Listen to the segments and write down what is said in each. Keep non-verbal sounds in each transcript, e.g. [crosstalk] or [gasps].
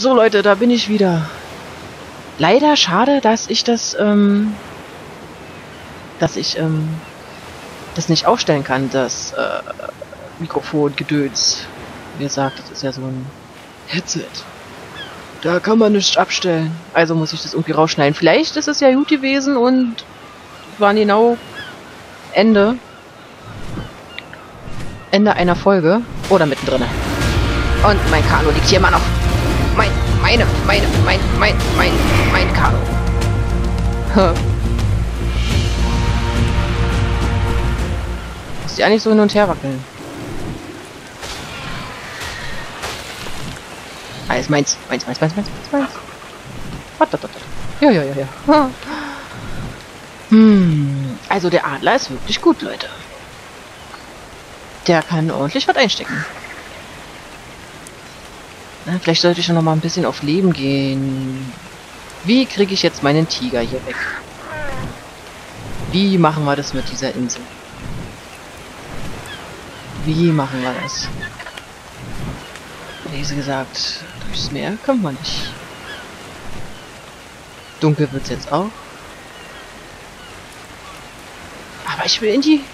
So Leute, da bin ich wieder. Leider schade, dass ich das, ähm, dass ich ähm, das nicht aufstellen kann, das äh, Mikrofon-Gedöns. Wie gesagt, das ist ja so ein Headset. Da kann man nichts abstellen. Also muss ich das irgendwie rausschneiden. Vielleicht ist es ja gut gewesen und waren genau Ende. Ende einer Folge. Oder mittendrin. Und mein Kanu liegt hier immer noch. Mein, meine, mein, mein, mein, mein Kanu. Muss ja nicht so hin und her wackeln. Alles meins, meins, meins, meins, meins, meins, meins. Wat, wat, wat, wat. Ja, ja, ja, ja. [laughs] Hm, also der Adler ist wirklich gut, Leute. Der kann ordentlich was einstecken. Na, vielleicht sollte ich noch mal ein bisschen auf Leben gehen. Wie kriege ich jetzt meinen Tiger hier weg? Wie machen wir das mit dieser Insel? Wie machen wir das? Wie gesagt, durchs Meer kommt man nicht. Dunkel wird's jetzt auch. Aber ich will in die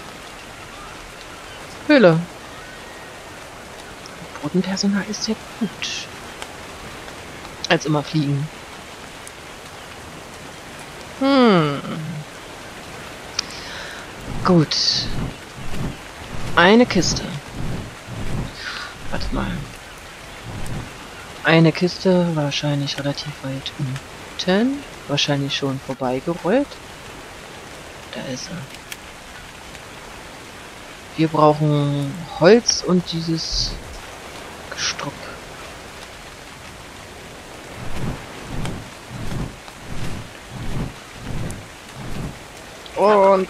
Höhle. Bodenpersonal ist ja gut. Als immer fliegen. Hm. Gut. Eine Kiste. Warte mal. Eine Kiste, wahrscheinlich relativ weit unten. Wahrscheinlich schon vorbeigerollt. Da ist er. Wir brauchen Holz und dieses Gestrüpp. Und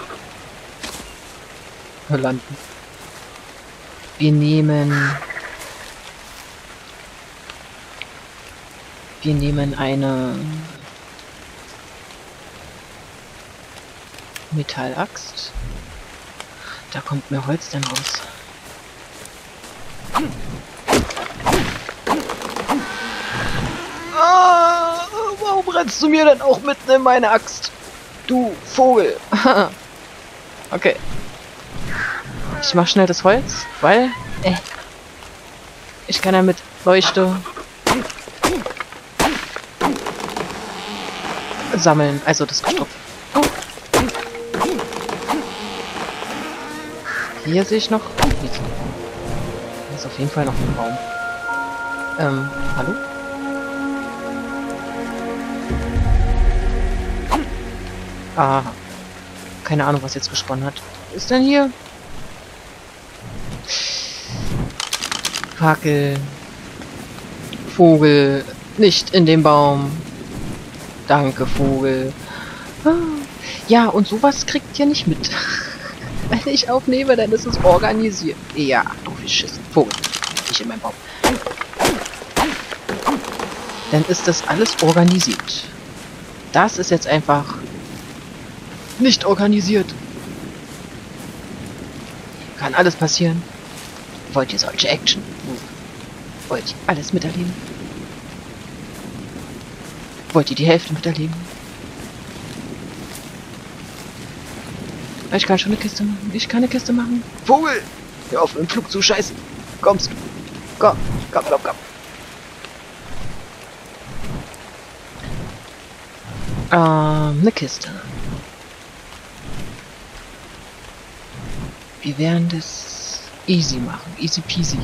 landen. Wir nehmen wir nehmen eine Metallaxt. Da kommt mir Holz dann raus. Ah, warum rennst du mir denn auch mitten in meine Axt? Du Vogel. [laughs] okay. Ich mach schnell das Holz, weil äh, ich kann damit Leuchte sammeln, also das Gestrüpp. Hier sehe ich noch. Hier ist auf jeden Fall noch ein Raum. Ähm, hallo? Ah. Keine Ahnung, was jetzt gesponnen hat. Was ist denn hier? Fackel. Vogel. Nicht in dem Baum. Danke, Vogel. Ah. Ja, und sowas kriegt ihr nicht mit. [laughs] Wenn ich aufnehme, dann ist es organisiert. Ja, du Schiss. Vogel. Nicht in meinem Baum. Dann ist das alles organisiert. Das ist jetzt einfach nicht organisiert. Kann alles passieren. Wollt ihr solche Action? Wollt ihr alles miterleben? Wollt ihr die Hälfte miterleben? Ich kann schon eine Kiste machen. Ich kann eine Kiste machen. Vogel! Hör auf, im Flug zu scheißen. Kommst du? Komm, komm, komm, komm. Ähm, eine Kiste. Wir werden das easy machen. Easy peasy.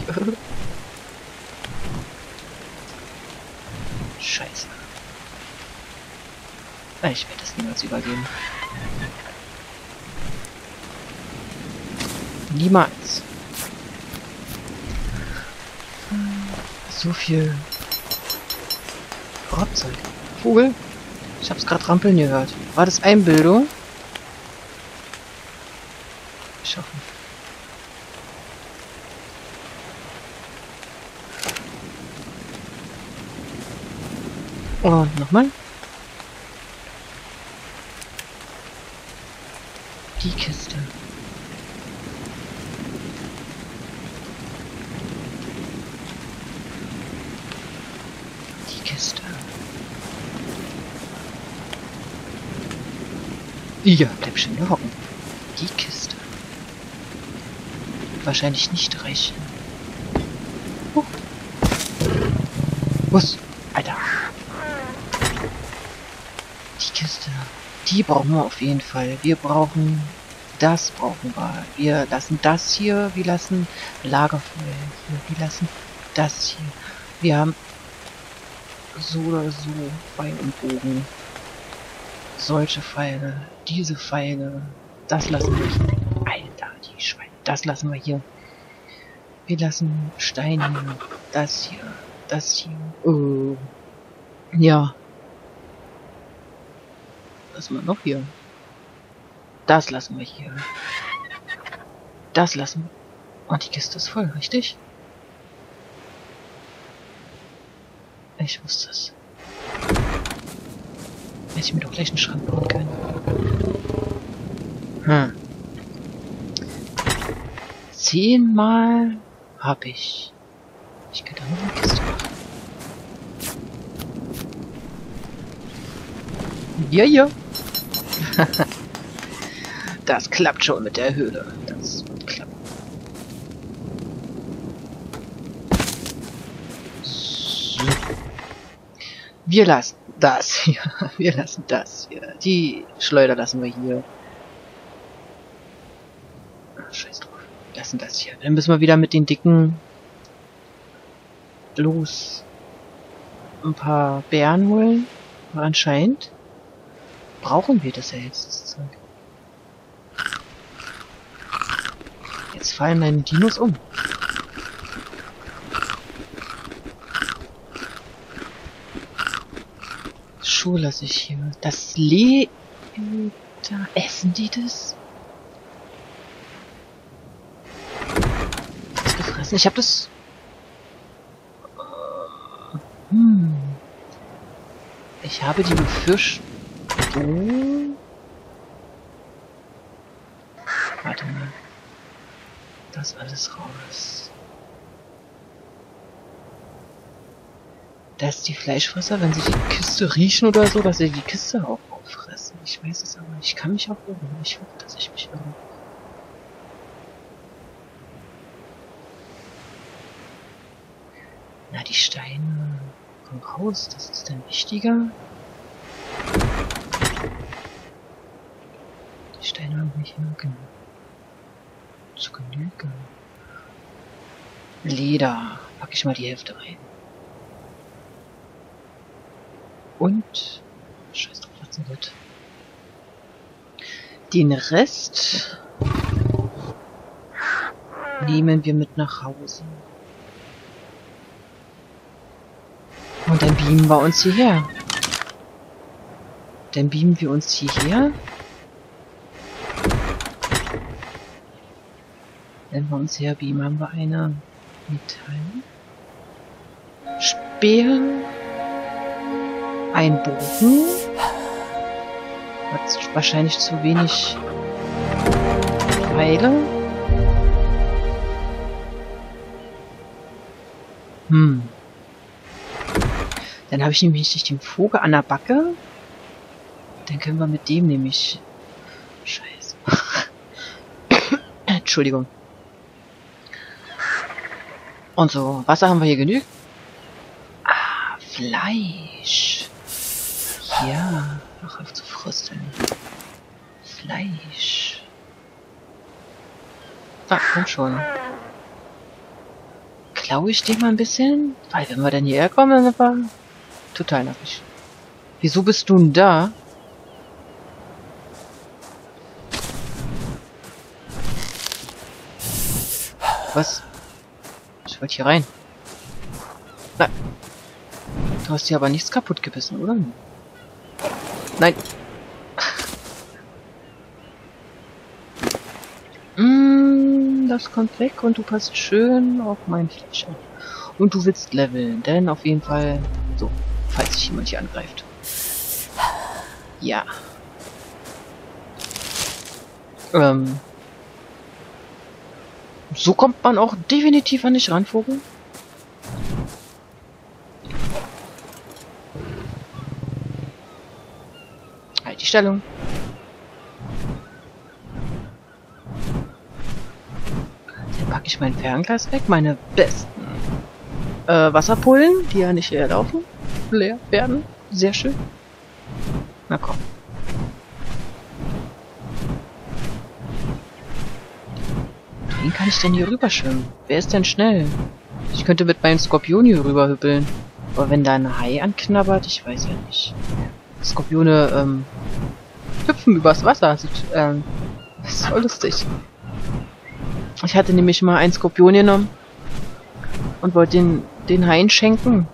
Scheiße. Ich werde das niemals übergeben. Niemals. So viel Robzeug. Vogel? Ich hab's gerade rampeln gehört. War das Einbildung? Ich hoffe. Und nochmal. Die Kiste. Kiste. Ja, bleib schön hier hocken. Die Kiste. Wahrscheinlich nicht reichen. Oh. Was? Alter. Die Kiste. Die brauchen wir auf jeden Fall. Wir brauchen... Das brauchen wir. Wir lassen das hier. Wir lassen Lagerfeuer hier. Wir lassen das hier. Wir haben so oder so Bein und Bogen. Solche Pfeile. Diese Pfeile. Das lassen wir hier. Das lassen wir hier. Wir lassen Stein hier. Das hier. Das hier. Oh. Ja. Was wir noch hier? Das lassen wir hier. Das lassen wir. Und die Kiste ist voll, richtig? Ich wusste es. Hätte ich mir doch gleich einen Schrank bauen können. Hm. Zehnmal hab ich. Ich noch eine Kiste machen. Ja, ja. [laughs] das klappt schon mit der Höhle. Das wird klappen. So. Wir lassen das hier. [laughs] Wir lassen das hier. Die Schleuder lassen wir hier. Ach, scheiß drauf. Wir lassen das hier. Dann müssen wir wieder mit den dicken los ein paar Bären holen. Aber anscheinend brauchen wir das ja jetzt. Das Zeug. Jetzt fallen meine Dinos um. Schuhe lasse ich hier. Das Le... Da essen die das? Gefressen. Ich habe das... Hm. Ich habe die Befürchtung... Warte mal. Das alles raus. Dass die Fleischfresser, wenn sie die Kiste riechen oder so, dass sie die Kiste auch auffressen. Ich weiß es aber. Ich kann mich auch irren. Ich hoffe, dass ich mich irre. Na, die Steine raus. Das ist dann wichtiger. Die Steine haben mich immer genug. Zu Genüge. Leder. Pack ich mal die Hälfte rein. Und... Scheiß drauf, was denn gut. Den Rest nehmen wir mit nach Hause. Und dann beamen wir uns hierher. Dann beamen wir uns hierher. Wenn wir uns her beamen, haben wir eine Metall. Speer. Ein Bogen. Hat wahrscheinlich zu wenig Pfeile. Hm. Dann habe ich nämlich nicht den Vogel an der Backe. Dann können wir mit dem nämlich... Scheiße. [coughs] Entschuldigung. Und so, Wasser haben wir hier genügend. Ah, Fleisch. Ja, noch auf zu frösteln. Fleisch. Ah, komm schon. Klaue ich den mal ein bisschen? Weil wenn wir denn hierher kommen, dann total nackig. Wieso bist du denn da? Was? Ich wollte hier rein. Nein. Du hast hier aber nichts kaputt gebissen, oder? Nein. mm, das kommt weg und du passt schön auf mein Fleisch Und du willst leveln, denn auf jeden Fall jemand hier angreift. Ja. Ähm. So kommt man auch definitiv an dich ran, Vogel. Halt die Stellung. Dann packe ich mein Fernglas weg, meine besten äh, Wasserpullen, die ja nicht hier laufen leer werden. Sehr schön. Na komm. Wen kann ich denn hier rüberschwimmen? Wer ist denn schnell? Ich könnte mit meinem Skorpion hier rüberhüppeln. Aber wenn da ein Hai anknabbert, ich weiß ja nicht. Skorpione, ähm, hüpfen übers Wasser. Sieht, ähm, das ist voll lustig. Ich hatte nämlich mal einen Skorpion genommen und wollte den, den Haien schenken.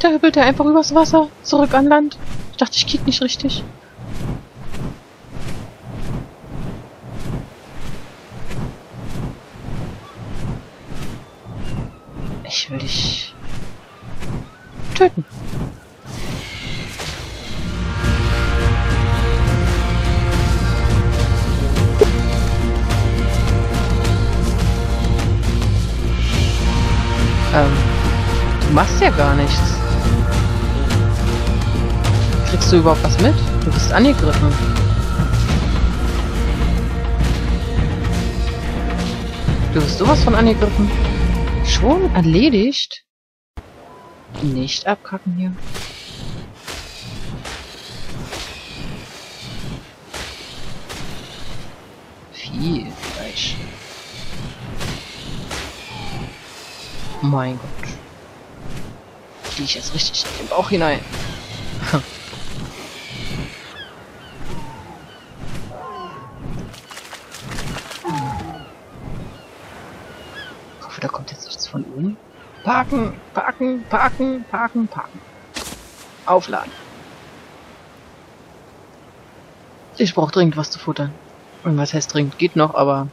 Da hüppelt er einfach übers Wasser, zurück an Land. Ich dachte, ich kick nicht richtig. Ich will dich töten. Ähm, du machst ja gar nichts. Kriegst du überhaupt was mit? Du bist angegriffen. Du bist sowas von angegriffen. Schon erledigt? Nicht abkacken hier. Viel Fleisch. Mein Gott. Fliege ich jetzt richtig in den Bauch hinein. [laughs] Ich hoffe, da kommt jetzt nichts von oben. Parken, parken, parken, parken, parken. Aufladen. Ich brauche dringend was zu futtern. Und was heißt dringend? Geht noch, aber...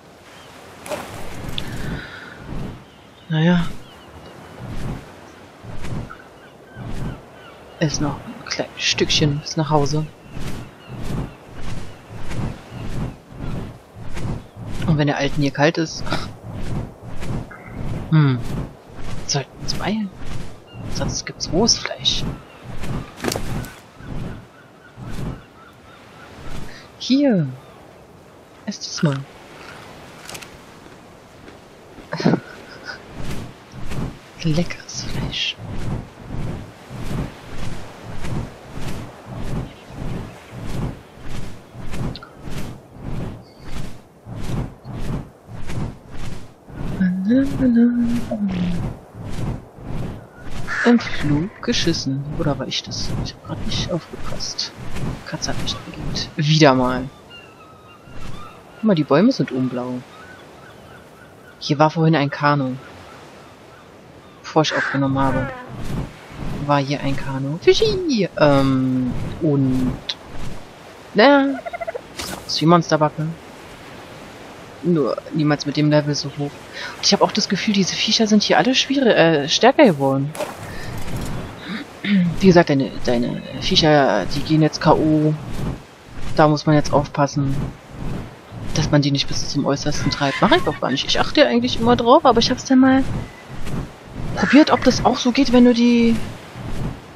Naja. Ist noch ein kleines Stückchen bis nach Hause. Und wenn der Alten hier kalt ist... Hm. Sollten uns beeilen. Sonst gibt's rohes Fleisch. Hier. Esst es mal. [laughs] Leckeres Entflug geschissen. Oder war ich das? Ich habe gerade nicht aufgepasst. Katze hat mich abgelehnt. Wieder mal. Guck mal, die Bäume sind unblau. Hier war vorhin ein Kanu. Bevor ich aufgenommen habe. War hier ein Kanu. Fischi! Ähm, und... Naja. Aus wie Monsterbacke. Nur niemals mit dem Level so hoch. Und ich habe auch das Gefühl, diese Viecher sind hier alle schwierig, äh, stärker geworden. Wie gesagt, deine, deine Viecher, die gehen jetzt K.O. Da muss man jetzt aufpassen, dass man die nicht bis zum Äußersten treibt. Mach ich auch gar nicht. Ich achte eigentlich immer drauf, aber ich hab's dann mal probiert, ob das auch so geht, wenn du die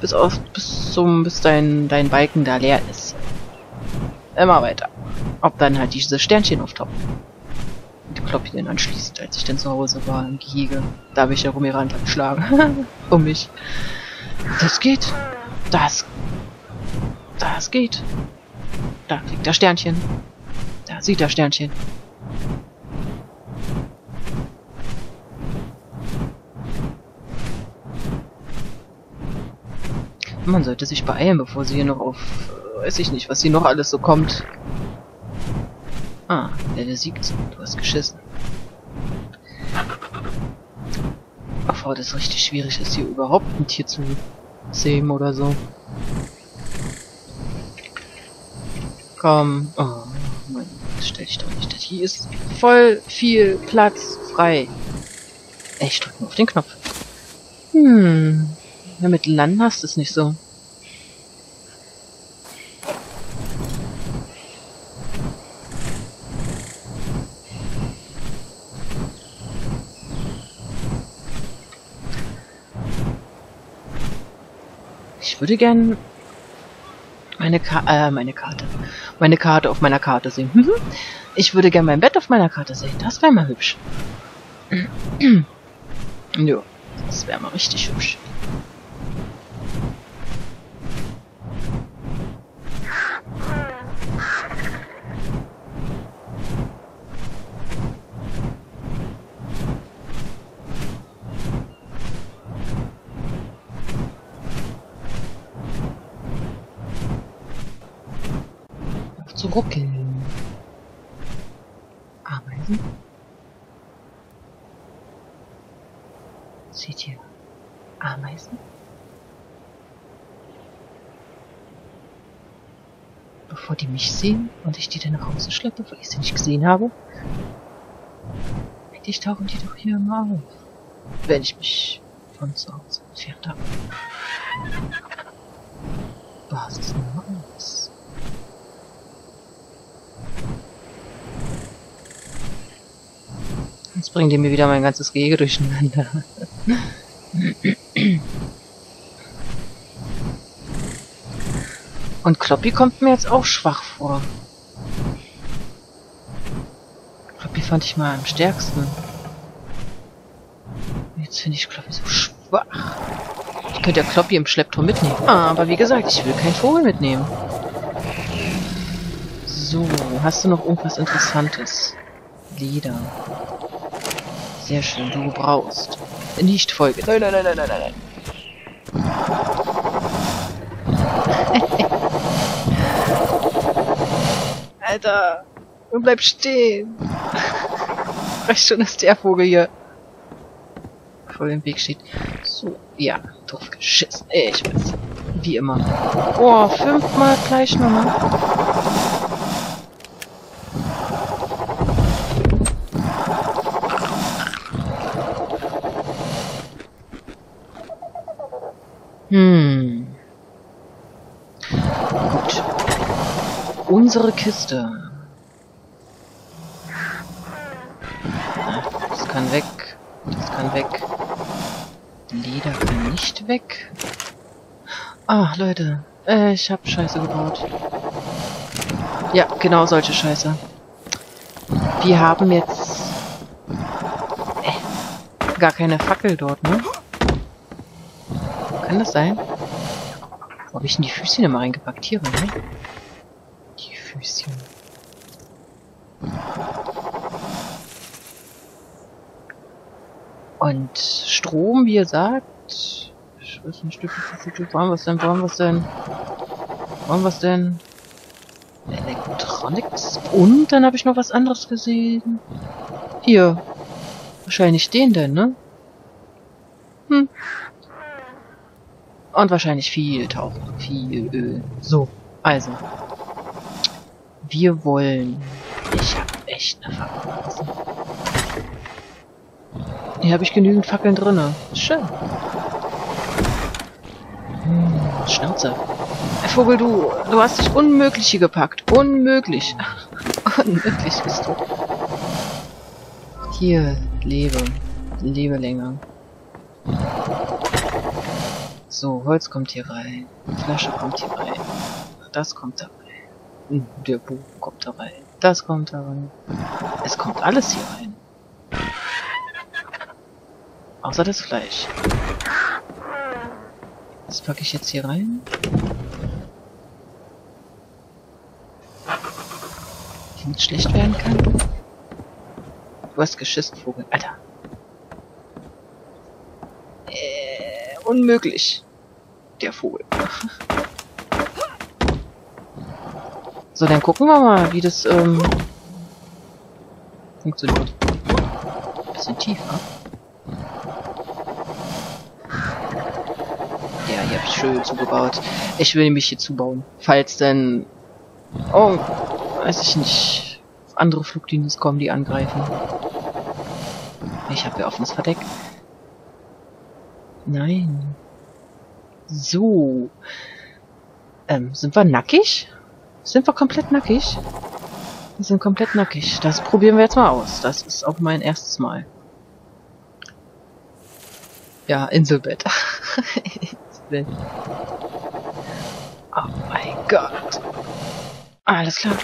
bis auf bis zum bis dein dein Balken da leer ist. Immer weiter. Ob dann halt diese Sternchen auftauchen. Die Kloppchen anschließend, als ich dann zu Hause war im Gehege. Da habe ich ja Rumiranda geschlagen. [laughs] um mich. Das geht. Das. Das geht. Da kriegt er Sternchen. Da sieht er Sternchen. Man sollte sich beeilen, bevor sie hier noch auf... Äh, weiß ich nicht, was hier noch alles so kommt. Ah, der, der siegt. Du hast geschissen. Bevor das richtig schwierig ist, hier überhaupt ein Tier zu sehen oder so. Komm. Oh, Mann, stell dich doch nicht. Hier ist voll viel Platz frei. Ich drück nur auf den Knopf. Hm. Ja, mit Landen hast du es nicht so. Ich würde gern Meine Ka äh, meine Karte. Meine Karte auf meiner Karte sehen. Mhm. Ich würde gerne mein Bett auf meiner Karte sehen. Das wäre mal hübsch. [clears throat] ja, das wäre mal richtig hübsch. Ruckeln. Ameisen? Seht ihr Ameisen? Bevor die mich sehen und ich die dann nach Hause schleppe, weil ich sie nicht gesehen habe, eigentlich tauchen die doch hier immer auf, wenn ich mich von zu Hause entfernt habe. Basis Nummer Jetzt bringt ihr mir wieder mein ganzes Gehege durcheinander. Und Kloppy kommt mir jetzt auch schwach vor. Kloppy fand ich mal am stärksten. Jetzt finde ich Kloppy so schwach. Ich könnte ja Kloppy im Schlepptor mitnehmen. Ah, aber wie gesagt, ich will keinen Vogel mitnehmen. So, hast du noch irgendwas Interessantes? Leder. Sehr schön, du brauchst. Nicht Folge. Nein, nein, nein, nein, nein, nein. [laughs] Alter, du bleib stehen. Reicht schon, dass der Vogel hier voll im Weg steht. So, ja, drauf geschissen. Ich weiß. Wie immer. Boah, fünfmal gleich nochmal. Hm. Gut. Unsere Kiste. Das kann weg. Das kann weg. Leder kann nicht weg. Ah, Leute. Äh, ich hab Scheiße gebaut. Ja, genau solche Scheiße. Wir haben jetzt... Äh, gar keine Fackel dort, ne? Kann das sein? Wo habe ich denn die Füßchen immer reingepackt? Hier, ne? Füßchen. Und Strom, wie ihr sagt. Ich weiß nicht, wir es denn? Wir es denn? Wir es denn? Electronics. Und dann habe ich noch was anderes gesehen. Hier. Wahrscheinlich den denn, ne? Hm. Und wahrscheinlich viel Tauchen, viel Öl. So, also. Wir wollen... Ich habe echt eine Fackel. Hier habe ich genügend Fackeln drinne. Schön. Hm, Schnauze. Vogel, du, du hast dich Unmögliche gepackt. Unmöglich. [laughs] Unmöglich bist du. Hier, lebe. Lebe länger. So, Holz kommt hier rein. Flasche kommt hier rein. Das kommt da der Buch kommt da rein. Das kommt da rein. Es kommt alles hier rein. Außer das Fleisch. Das packe ich jetzt hier rein. Damit schlecht werden kann. Du hast geschissen, Vogel. Alter. Äh, unmöglich der Vogel. [laughs] So, dann gucken wir mal, wie das ähm, funktioniert. Bisschen tiefer. Ja, hier habe ich schön zugebaut. Ich will nämlich hier zubauen. Falls denn... Oh, weiß ich nicht. Andere Flugdienste kommen, die angreifen. Ich habe ja offenes Verdeck. Nein. So. Ähm, sind wir nackig? Sind wir komplett nackig? Wir sind komplett nackig. Das probieren wir jetzt mal aus. Das ist auch mein erstes Mal. Ja, Inselbett. [laughs] Inselbett. Oh mein Gott. Alles klar.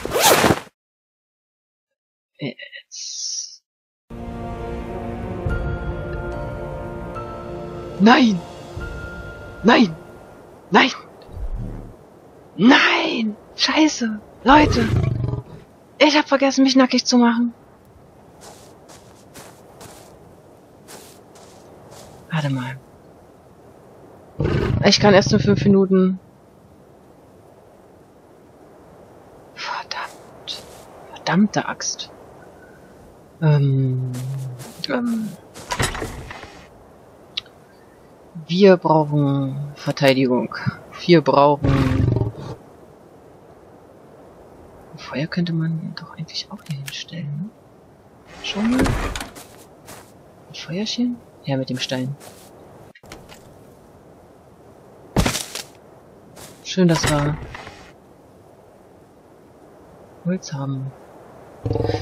Jetzt. Nein! Nein! Nein! Nein! Scheiße! Leute! Ich hab vergessen, mich nackig zu machen. Warte mal. Ich kann erst in fünf Minuten. Verdammt. Verdammte Axt. Ähm, ähm. Wir brauchen Verteidigung. Wir brauchen... Feuer könnte man doch eigentlich auch hier hinstellen. Ne? Schon mal. Ein Feuerchen? Ja, mit dem Stein. Schön, dass wir Holz haben.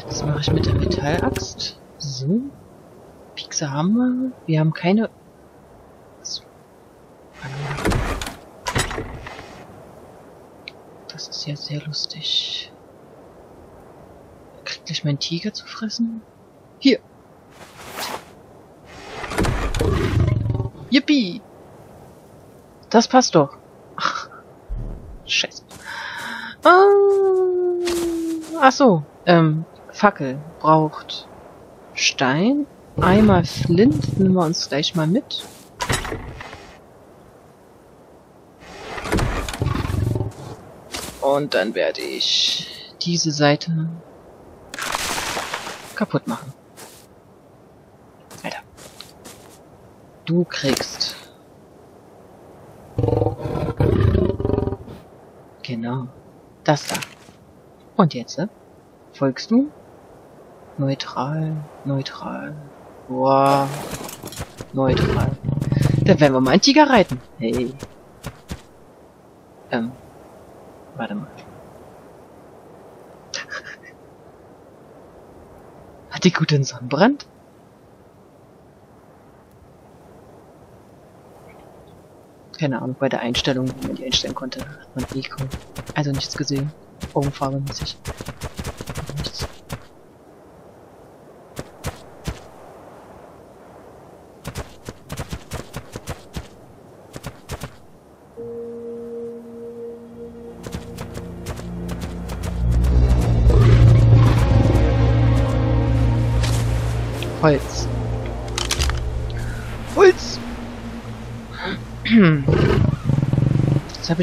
Das mache ich mit der Metallaxt. So. Piekse haben wir. Wir haben keine... Das ist ja sehr lustig. Gleich mein Tiger zu fressen? Hier. Yippie! Das passt doch. Ach, [laughs] scheiße. Ah, ach so, ähm, Fackel braucht Stein, einmal Flint, nehmen wir uns gleich mal mit. Und dann werde ich diese Seite kaputt machen. Alter. Du kriegst. Genau. Das da. Und jetzt, äh, folgst du? Neutral, neutral. Boah. Neutral. Dann werden wir mal einen Tiger reiten. Hey. Ähm. Warte mal. Hat die guten Sonnenbrand? Keine Ahnung, bei der Einstellung, wie man die einstellen konnte, hat man Eco. Also nichts gesehen. Augenfarbe mäßig. Nichts.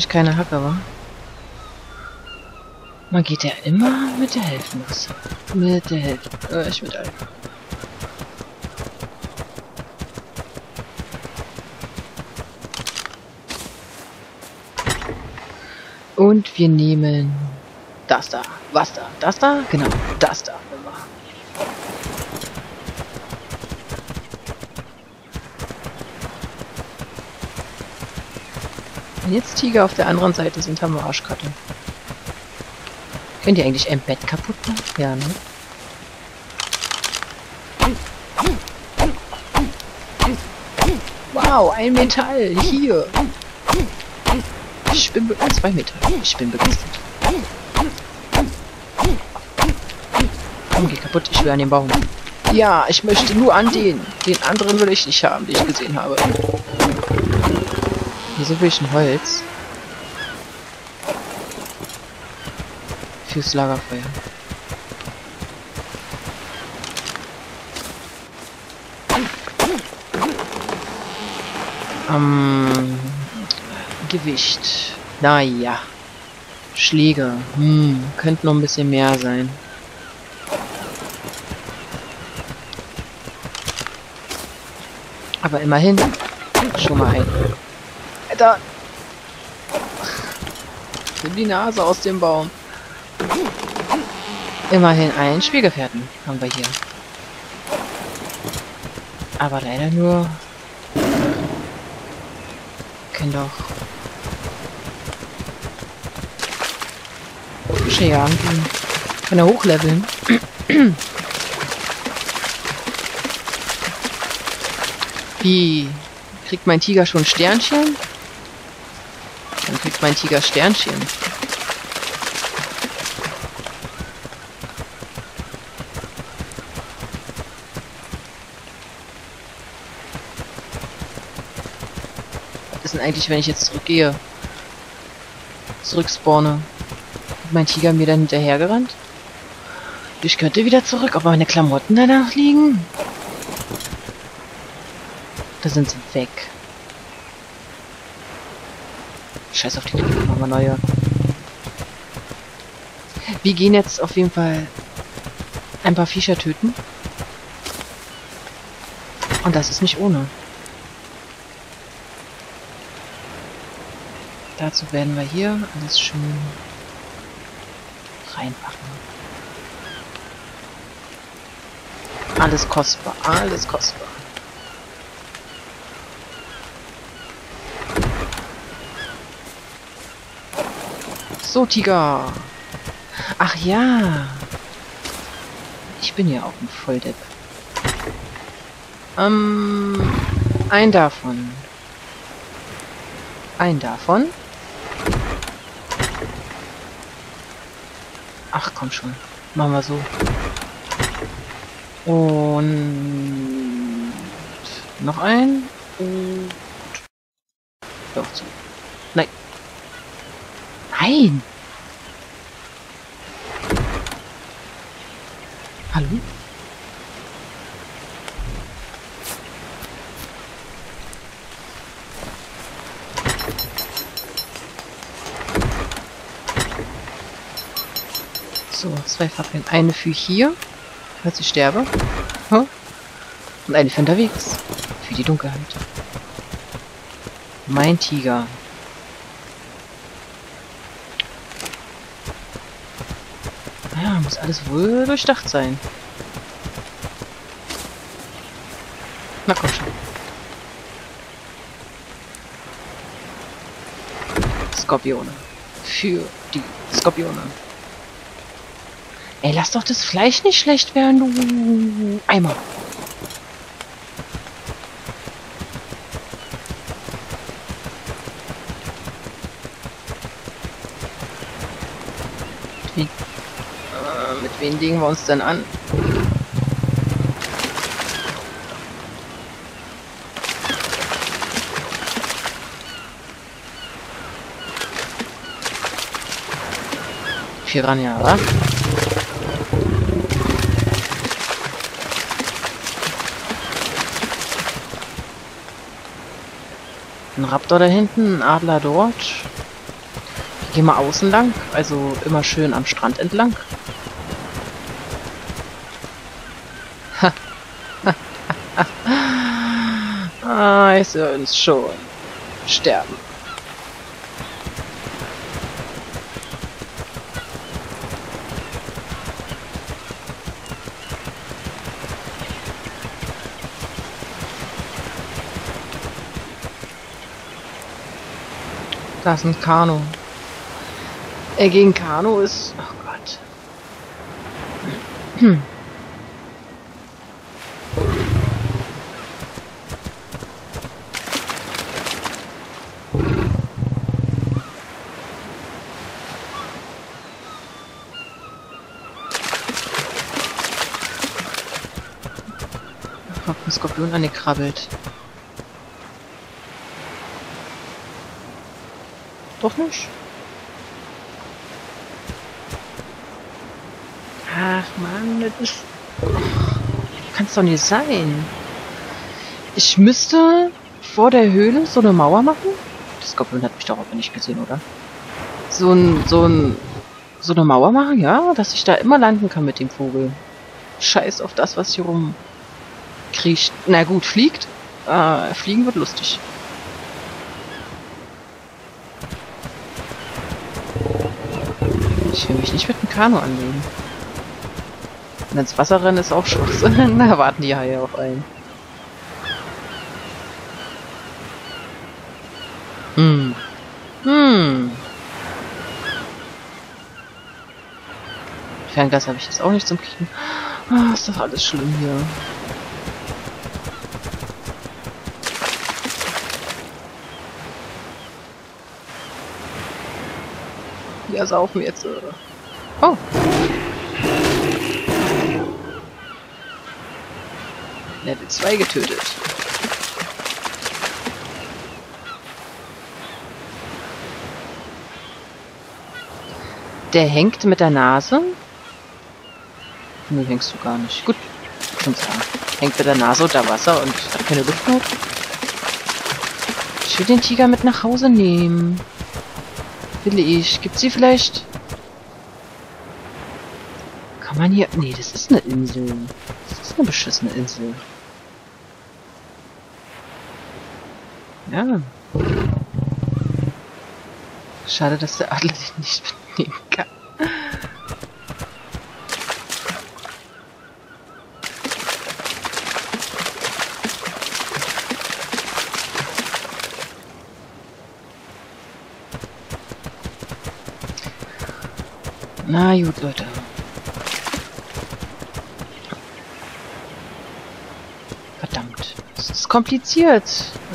Ich keine Hacke, wa? Man geht ja immer mit der Hälfte los. Mit der Hälfte. Äh, ich mit allen. Und wir nehmen das da. Was da? Das da? Genau, das da. Wenn jetzt Tiger auf der anderen Seite sind, haben wir Arschkarte. Könnt ihr eigentlich ein Bett kaputt machen? Ja, ne? Wow, ein Metall. Hier. Ich bin be zwei Metall. Ich bin begeistert. Komm, geh kaputt. Ich will an den Baum. Ja, ich möchte nur an den. Den anderen will ich nicht haben, den ich gesehen habe. Wieso will ich ein Holz? Fürs Lagerfeuer. Ähm, Gewicht. Naja. Schläge. Hm, könnte noch ein bisschen mehr sein. Aber immerhin schon mal ein. Alter! Nimm die Nase aus dem Baum. Immerhin einen Spielgefährten haben wir hier. Aber leider nur... Können doch... Können. Kann hochleveln. Wie? Kriegt mein Tiger schon Sternchen? mein Tiger Sternchen. Was ist denn eigentlich, wenn ich jetzt zurückgehe? Zurückspawne. Hat mein Tiger mir dann hinterhergerannt? Ich könnte wieder zurück, aber meine Klamotten danach liegen. Da sind sie weg. Scheiß auf die Klamotten, machen wir neue. Wir gehen jetzt auf jeden Fall ein paar Viecher töten. Und das ist nicht ohne. Dazu werden wir hier alles schön reinpacken. Alles kostbar, alles kostbar. So, Tiger. Ach ja. Ich bin ja auch ein Volldepp. Ähm, ein davon. Ein davon. Ach, komm schon. Machen wir so. Und noch ein. Und doch zu. Nein. Hallo? So, zwei Fackeln. Eine für hier, falls ich sterbe. Und eine für unterwegs. Für die Dunkelheit. Mein Tiger. Ja, muss alles wohl durchdacht sein. Na komm schon. Skorpione. Für die Skorpione. Ey, lass doch das Fleisch nicht schlecht werden, du Eimer. Wen legen wir uns denn an? Piranha, wa? Ein Raptor da hinten, ein Adler dort. Ich gehe mal außen lang, also immer schön am Strand entlang. Ah, ich sehe uns schon sterben. Da ist ein Kanu. Äh, gegen Kanu ist... Oh Gott. Hm. Kommt ein Skorpion angekrabbelt. Doch nicht? Ach man, das ist... Kann es doch nicht sein. Ich müsste vor der Höhle so eine Mauer machen? Das Goblin hat mich doch aber nicht gesehen, oder? So ein, so ein, so eine Mauer machen, ja? Dass ich da immer landen kann mit dem Vogel. Scheiß auf das, was hier rum kriecht. Na gut, fliegt. Äh, fliegen wird lustig. Ich will mich nicht mit dem Kanu anlegen. Und ins Wasser rennen ist auch Schwachsinn. [laughs] da warten die Haie auf einen. Hm. Hm. Fernglas habe ich jetzt auch nicht zum Kriegen. Ah, ist doch alles schlimm hier. weniger saufen jetzt. Oh. Level 2 getötet. Der hängt mit der Nase? Nö, hängst du gar nicht. Gut, schon sagen. Hängt mit der Nase unter Wasser und hat keine Luft mehr. Ich will den Tiger mit nach Hause nehmen. Will ich. Gibt sie vielleicht... Kann man hier... Nee, das ist eine Insel. Das ist eine beschissene Insel. Ja. Schade, dass der Adler dich nicht mitnehmen kann. Na gut, Leute. Verdammt. Es ist kompliziert.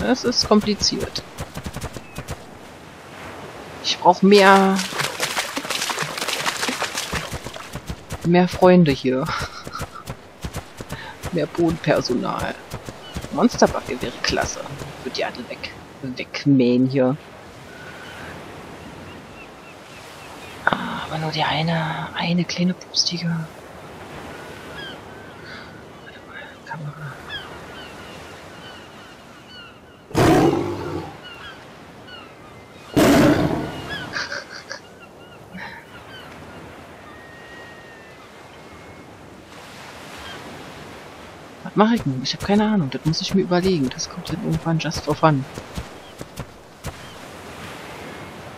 Es ist kompliziert. Ich brauche mehr... Mehr Freunde hier. [laughs] mehr Bodenpersonal. Monsterbacke wäre klasse. Wird die alle weg. Wegmähen hier. Nur die eine, eine kleine Pustige. Warte mal, Kamera. Was mache ich nun? Ich habe keine Ahnung. Das muss ich mir überlegen. Das kommt dann irgendwann just for fun.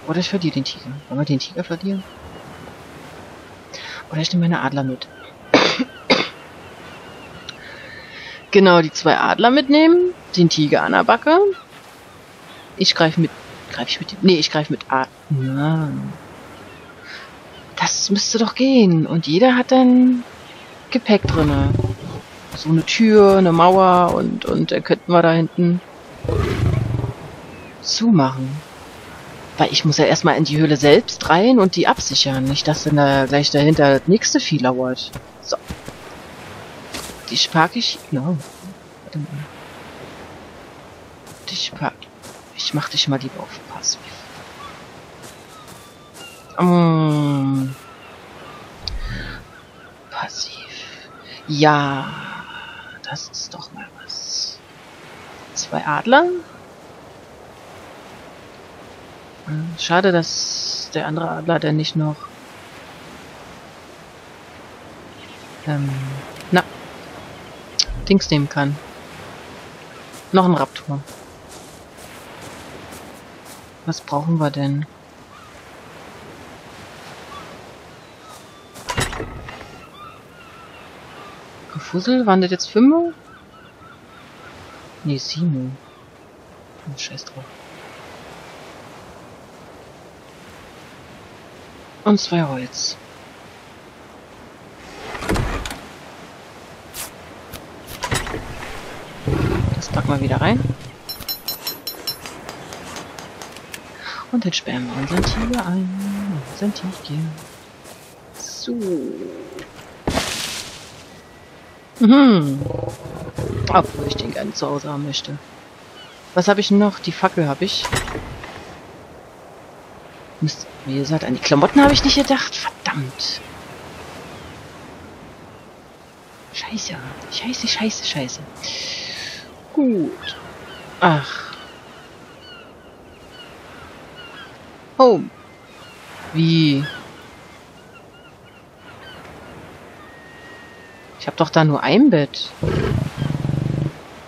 Oder ich verliere den Tiger. Wollen wir den Tiger verlieren? Oder ich nehme meine Adler mit. genau, die zwei Adler mitnehmen. Den Tiger an der Backe. Ich greife mit... Greife ich mit... Nee, ich greife mit A... Ja. Das müsste doch gehen. Und jeder hat dann Gepäck drinne. So eine Tür, eine Mauer und, und dann könnten wir da hinten zumachen. Weil ich muss ja erstmal in die Höhle selbst rein und die absichern. Nicht, dass dann da gleich dahinter das nächste Vieh lauert. So. Die park ich... No. Warte mal. Dich park... Ich mach dich mal lieber auf Passiv. Um, passiv. Ja, das ist doch mal was. Zwei Adler. Schade, dass der andere Adler, der nicht noch... Ähm, na, Dings nehmen kann. Noch ein Raptor. Was brauchen wir denn? Gefussel? Waren das jetzt fünf? Nee, sieben. Scheiß drauf. Und zwei Holz. Das packen wir wieder rein. Und dann sperren wir unseren Tiger ein. Unseren Tiger. So. Mhm. Obwohl ich den gerne zu Hause haben möchte. Was habe ich noch? Die Fackel habe ich. Mist, wie gesagt, an die Klamotten habe ich nicht gedacht. Verdammt. Scheiße. Scheiße, scheiße, scheiße. Gut. Ach. Oh. Wie? Ich habe doch da nur ein Bett.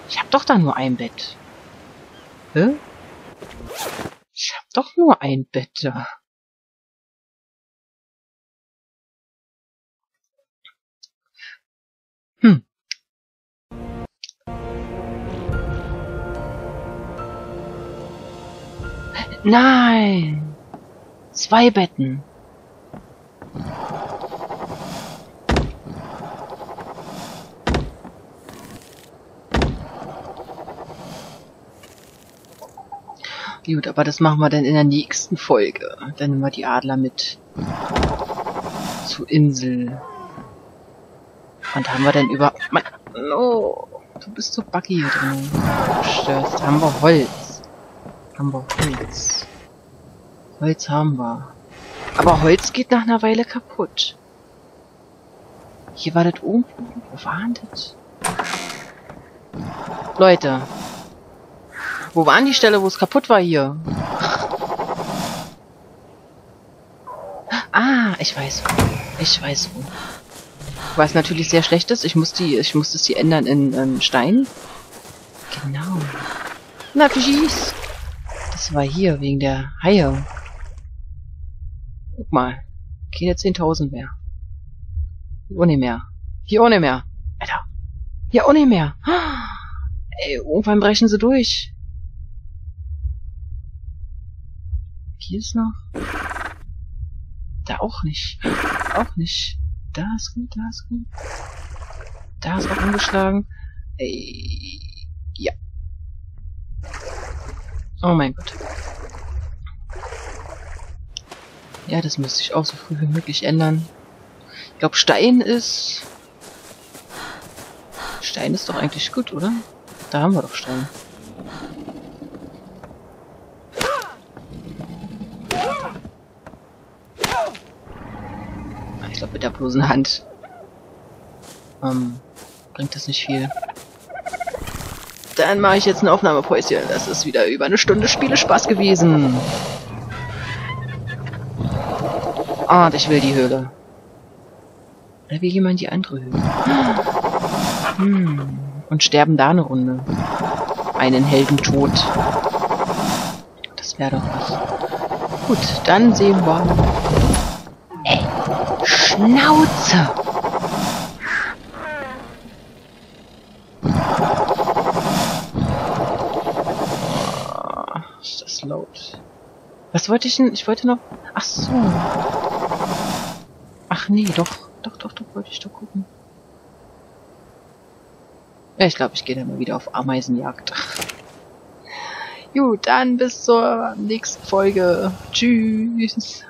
Ich habe doch da nur ein Bett. Hä? Ich hab doch nur ein Bett da. Nein! Zwei Betten. Gut, aber das machen wir dann in der nächsten Folge. Dann nehmen wir die Adler mit zur Insel. Und haben wir dann über... Mein, oh, du bist so buggy hier drin. Störst. Haben wir Holz. Haben wir Holz. Holz haben wir. Aber Holz geht nach einer Weile kaputt. Hier war das oben. Wo war denn das? Leute. Wo waren die Stelle, wo es kaputt war hier? Ah, ich weiß wo. Ich weiß wo. Was natürlich sehr schlecht ist. Ich muss die, ich musste sie ändern in ähm, Stein. Genau. Na, Fischis. Das war hier, wegen der Haie. Guck mal. Keine 10.000 mehr. Hier ohne mehr. Hier ohne mehr. Alter. Hier ohne mehr. [gasps] Ey, irgendwann brechen sie durch. Hier ist noch. Da auch nicht. Auch nicht. Da ist gut, da ist gut. Da ist auch angeschlagen. Ey. Ja. Oh mein Gott. Ja, das müsste ich auch so früh wie möglich ändern. Ich glaube, Stein ist... Stein ist doch eigentlich gut, oder? Da haben wir doch Stein. Ich glaube, mit der bloßen Hand ähm, bringt das nicht viel. Dann mache ich jetzt ein Aufnahmepäuschen. Das ist wieder über eine Stunde Spielespaß gewesen. Ah, ich will die Höhle. Oder will jemand die andere Höhle? Hm. Und sterben da eine Runde. Einen Heldentod. Das wäre doch was. Gut, dann sehen wir. Ey, Schnauze! Ist das laut. Was wollte ich denn? Ich wollte noch... Ach so. Ach nee, doch. Doch, doch, doch, wollte ich doch gucken. Ja, ich glaube, ich gehe dann mal wieder auf Ameisenjagd. Gut, dann bis zur nächsten Folge. Tschüss.